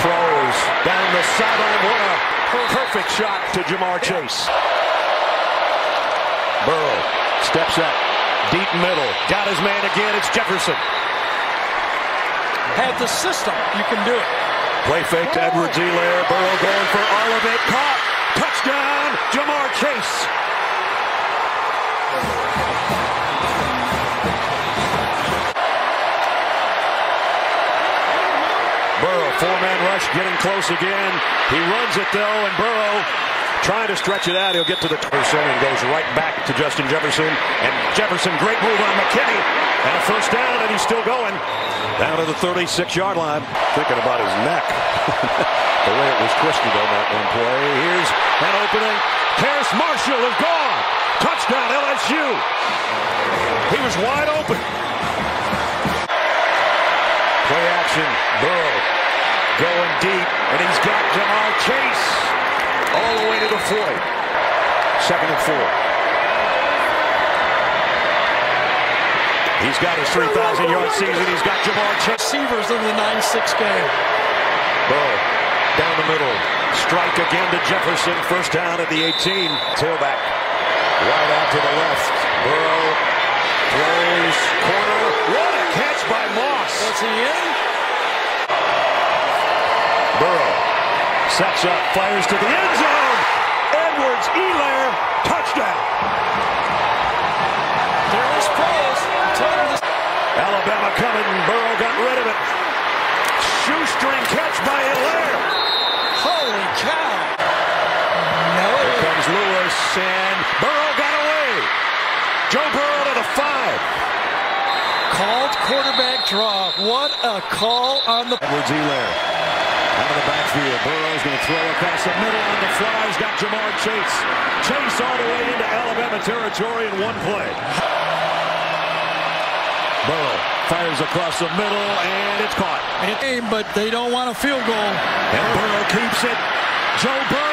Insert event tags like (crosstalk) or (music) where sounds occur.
throws down the sideline. What a perfect shot to Ja'Marr Chase. Burrow steps up, deep middle, got his man again. It's Jefferson. Had the system, you can do it. Play fake to Edwards Helaire. Burrow going for all of it. Caught. Touchdown, Ja'Marr Chase. Burrow, four-man rush, getting close again. He runs it, though, and Burrow trying to stretch it out. He'll get to the Jefferson and goes right back to Justin Jefferson. And Jefferson, great move on McKinney. And a first down, and he's still going. Down to the 36-yard line. Thinking about his neck. (laughs) the way it was twisted on that one play. Here's an opening. Terrace Marshall is gone. Touchdown, LSU. He was wide open. Play action. Burrow going deep, and he's got Ja'Marr Chase all the way to the 40. Second and four. He's got his 3,000-yard season. He's got Ja'Marr Chase. Receivers in the 9-6 game. Burrow down the middle. Strike again to Jefferson. First down at the 18. Tailback. Right out to the left. Burrow throws corner. What a catch by Moss. Was he in? Burrow sets up, fires to the end zone. Edwards, Helaire, touchdown. There is praise. I'm telling you this. Alabama coming. Burrow got rid of it. Shoestring catch by Helaire. Holy cow. No. Here comes Lewis, and Burrow got away. Joe Burrow to the five. Called quarterback draw. What a call on the. Edwards Helaire out of the backfield. Burrow's going to throw across the middle on the fly. He's got Ja'Marr Chase. Chase all the way into Alabama territory in one play. Burrow fires across the middle, and it's caught. Game, but they don't want a field goal. And Burrow keeps it. Joe Burrow